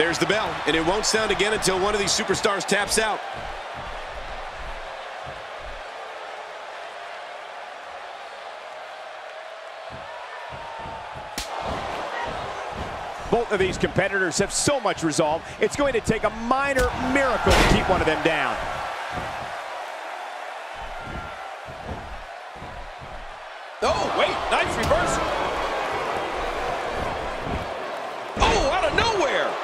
There's the bell, and it won't sound again until one of these superstars taps out. Both of these competitors have so much resolve, it's going to take a minor miracle to keep one of them down. Oh, wait, nice reversal. Oh, out of nowhere.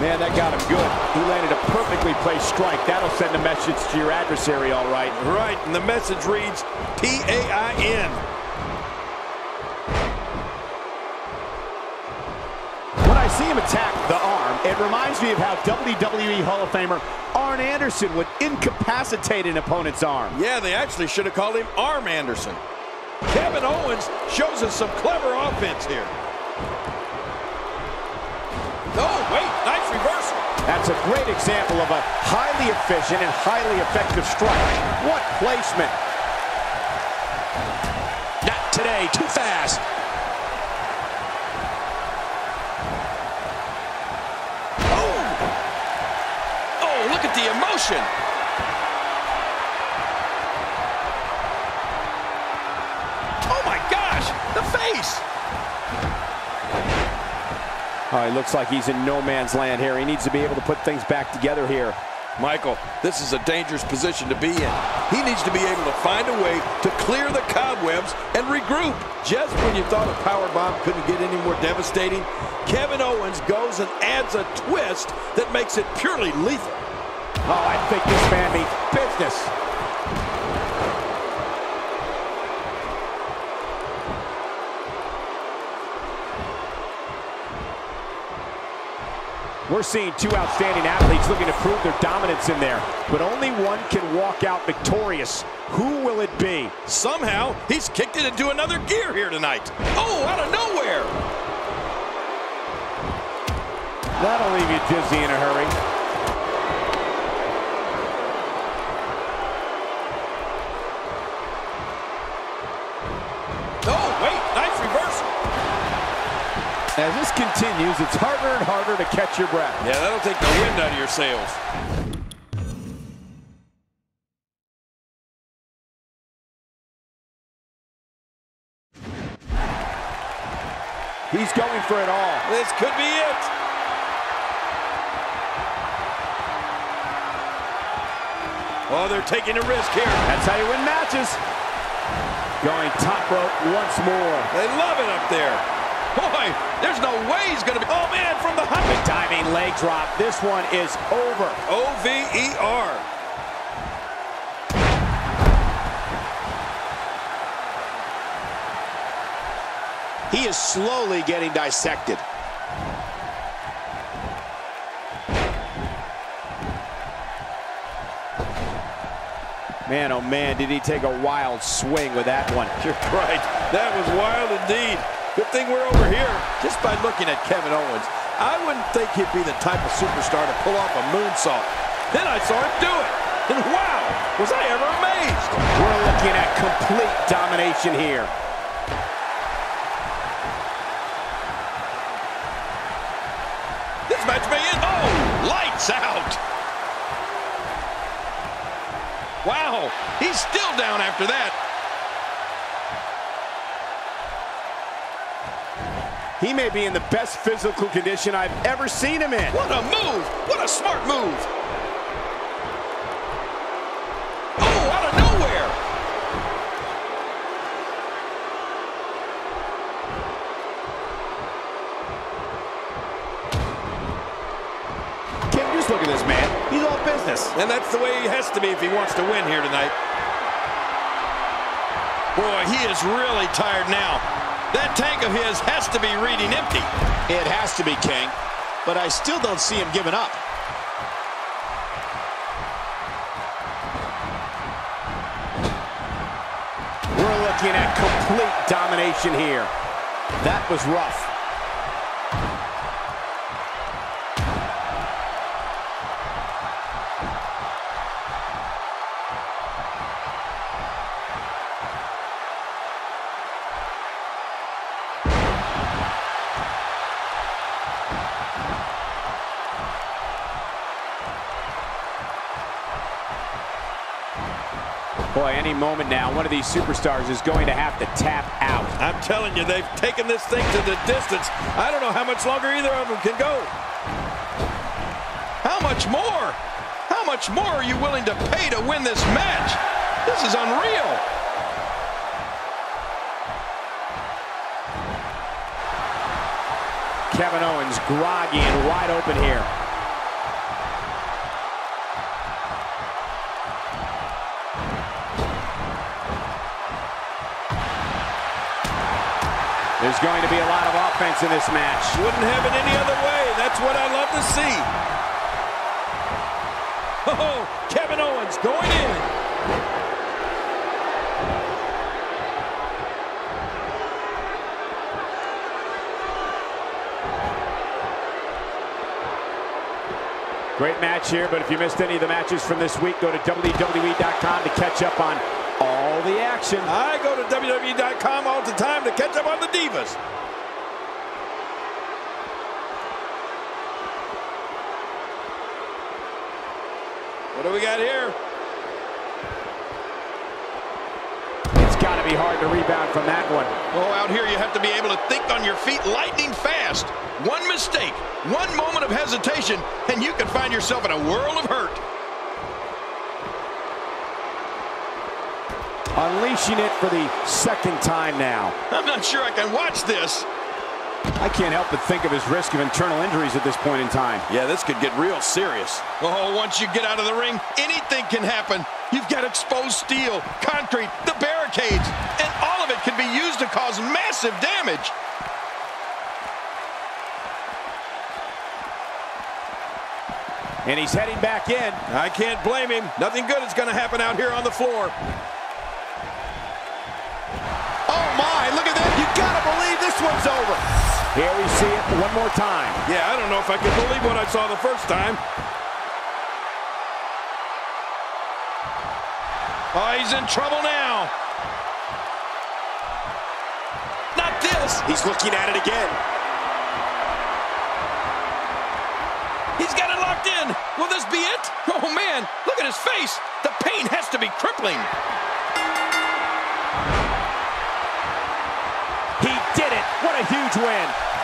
Man, that got him good. He landed a perfectly placed strike. That'll send a message to your adversary, all right. Right, and the message reads P-A-I-N. When I see him attack the arm, it reminds me of how WWE Hall of Famer Arn Anderson would incapacitate an opponent's arm. Yeah, they actually should have called him Arm Anderson. Kevin Owens shows us some clever offense here. Oh, wait, nice reversal. That's a great example of a highly efficient and highly effective strike. What placement. Not today, too fast. Oh! Oh, look at the emotion. Uh, oh, he looks like he's in no man's land here. He needs to be able to put things back together here. Michael, this is a dangerous position to be in. He needs to be able to find a way to clear the cobwebs and regroup. Just when you thought a power bomb couldn't get any more devastating, Kevin Owens goes and adds a twist that makes it purely lethal. Oh, I think this man means business. We're seeing two outstanding athletes looking to prove their dominance in there, but only one can walk out victorious. Who will it be? Somehow, he's kicked it into another gear here tonight. Oh, out of nowhere. That'll leave you dizzy in a hurry. Oh, wait, nice reversal. As this continues, it's harder and harder to catch your breath. Yeah, that'll take the wind out of your sails. He's going for it all. This could be it. Oh, they're taking a risk here. That's how you win matches. Going top rope once more. They love it up there. Boy, there's no way he's going to be. Oh, man, from the height. Diving leg drop. This one is over. O-V-E-R. He is slowly getting dissected. Man, oh man, did he take a wild swing with that one. You're right. That was wild indeed. Good thing we're over here. Just by looking at Kevin Owens, I wouldn't think he'd be the type of superstar to pull off a moonsault. Then I saw him do it. And wow, was I ever amazed. We're looking at complete domination here. This match may end. Oh, lights out. Wow, he's still down after that. He may be in the best physical condition I've ever seen him in. What a move! What a smart move! Oh, out of nowhere! King, just look at this man. He's all business. And that's the way he has to be if he wants to win here tonight. Boy, he is really tired now. That tank of his has to be reading empty. It has to be, King. But I still don't see him giving up. We're looking at complete domination here. That was rough. Boy, any moment now, one of these superstars is going to have to tap out. I'm telling you, they've taken this thing to the distance. I don't know how much longer either of them can go. How much more? How much more are you willing to pay to win this match? This is unreal. Kevin Owens groggy and wide open here. There's going to be a lot of offense in this match. Wouldn't have it any other way. That's what I love to see. Oh, Kevin Owens going in. Great match here, but if you missed any of the matches from this week, go to WWE.com to catch up on all the action. I go to WWE.com all the time to catch up on the Divas. What do we got here? It's got to be hard to rebound from that one. Oh, out here you have to be able to think on your feet lightning fast. One mistake, one moment of hesitation, and you can find yourself in a world of hurt. Unleashing it for the second time now. I'm not sure I can watch this. I can't help but think of his risk of internal injuries at this point in time. Yeah, this could get real serious. Oh, once you get out of the ring, anything can happen. You've got exposed steel, concrete, the barricades, and all of it can be used to cause massive damage. And he's heading back in. I can't blame him. Nothing good is going to happen out here on the floor. This one's over. Here we see it one more time. Yeah, I don't know if I can believe what I saw the first time. Oh, he's in trouble now. Not this. He's looking at it again. He's got it locked in. Will this be it? Oh, man. Look at his face. The pain has to be crippling. Win.